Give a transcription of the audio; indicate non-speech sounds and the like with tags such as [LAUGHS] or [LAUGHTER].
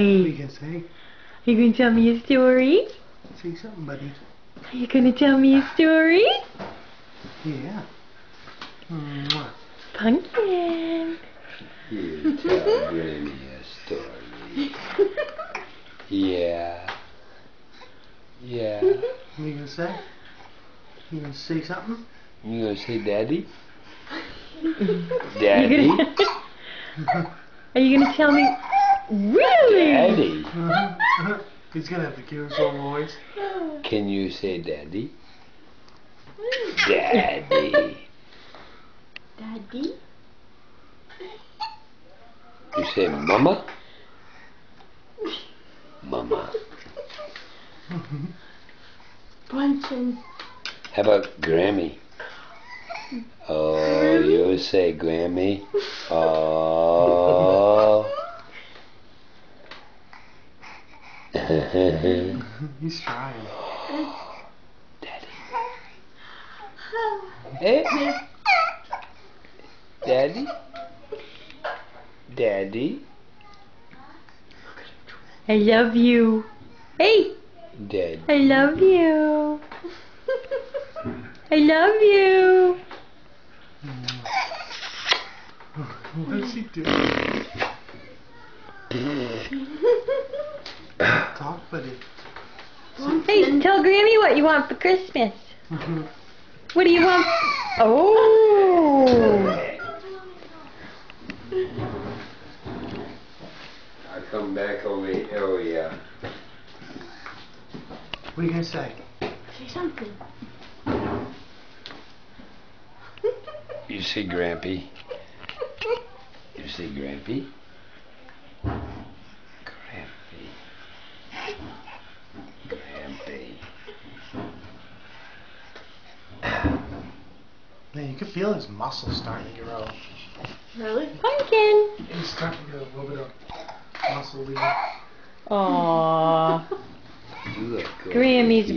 you say? gonna say? Are you gonna tell me a story? Say something, buddy. Are you gonna tell me a story? Yeah. Mwah. Pumpkin. You tell Granny a story. Yeah. Yeah. What you gonna say? You gonna say something? You gonna say daddy? [LAUGHS] You Daddy? gonna- [LAUGHS] Are you gonna tell me? Really? Daddy? [LAUGHS] He's gonna have to the cutest little voice. Can you say daddy? [LAUGHS] Daddy. Daddy? You say mama? Mama. Bunchen. How about Grammy? Oh, you say Grammy? Oh. [LAUGHS] Daddy. [LAUGHS] He's trying. Eh? Daddy? Daddy? I love you. Hey, Daddy. I love you. I love you. What is he doing? [LAUGHS] Talk, buddy. Hey, tell Grammy what you want for Christmas. What do you want? [LAUGHS] Oh. I come back over here. Oh, yeah. What are you gonna say? Say something. You see Grampy? You see Grampy? Grampy. Grampy. Man, you can feel his muscles starting to grow. Really? Pumpkin. He's starting to get a little bit of muscle lean. Aww. You look good. Grammy's